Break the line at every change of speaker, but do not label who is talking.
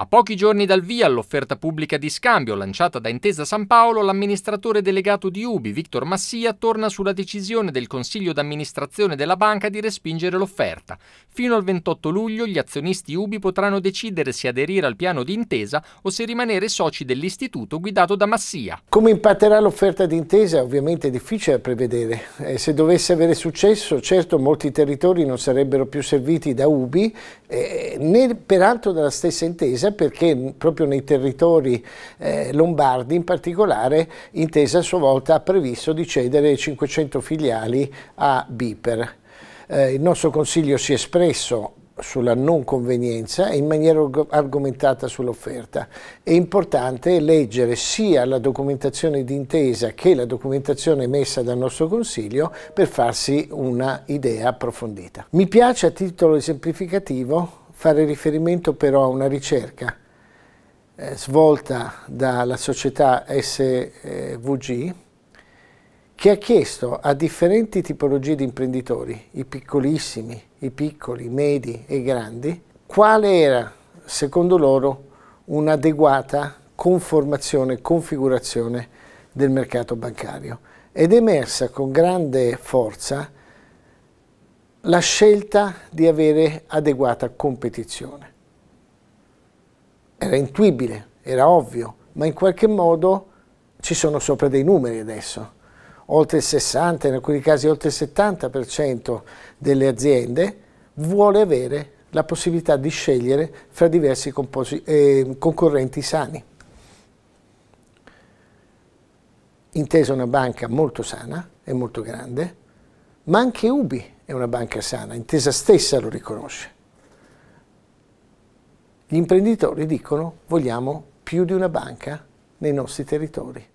A pochi giorni dal via all'offerta pubblica di scambio lanciata da Intesa San Paolo, l'amministratore delegato di Ubi, Victor Massia, torna sulla decisione del Consiglio d'amministrazione della banca di respingere l'offerta. Fino al 28 luglio gli azionisti Ubi potranno decidere se aderire al piano di intesa o se rimanere soci dell'istituto guidato da Massia.
Come impatterà l'offerta di intesa? Ovviamente è difficile da prevedere. Eh, se dovesse avere successo, certo molti territori non sarebbero più serviti da Ubi, eh, né peraltro dalla stessa intesa Intesa perché proprio nei territori eh, lombardi in particolare Intesa a sua volta ha previsto di cedere 500 filiali a Biper. Eh, il nostro Consiglio si è espresso sulla non convenienza e in maniera argomentata sull'offerta. È importante leggere sia la documentazione d'intesa che la documentazione emessa dal nostro Consiglio per farsi una idea approfondita. Mi piace a titolo esemplificativo fare riferimento però a una ricerca eh, svolta dalla società SVG che ha chiesto a differenti tipologie di imprenditori, i piccolissimi, i piccoli, i medi e i grandi, quale era, secondo loro, un'adeguata conformazione configurazione del mercato bancario. Ed è emersa con grande forza la scelta di avere adeguata competizione. Era intuibile, era ovvio, ma in qualche modo ci sono sopra dei numeri adesso. Oltre il 60, in alcuni casi oltre il 70% delle aziende vuole avere la possibilità di scegliere fra diversi eh, concorrenti sani. Intesa una banca molto sana e molto grande, ma anche Ubi è una banca sana, Intesa stessa lo riconosce. Gli imprenditori dicono vogliamo più di una banca nei nostri territori.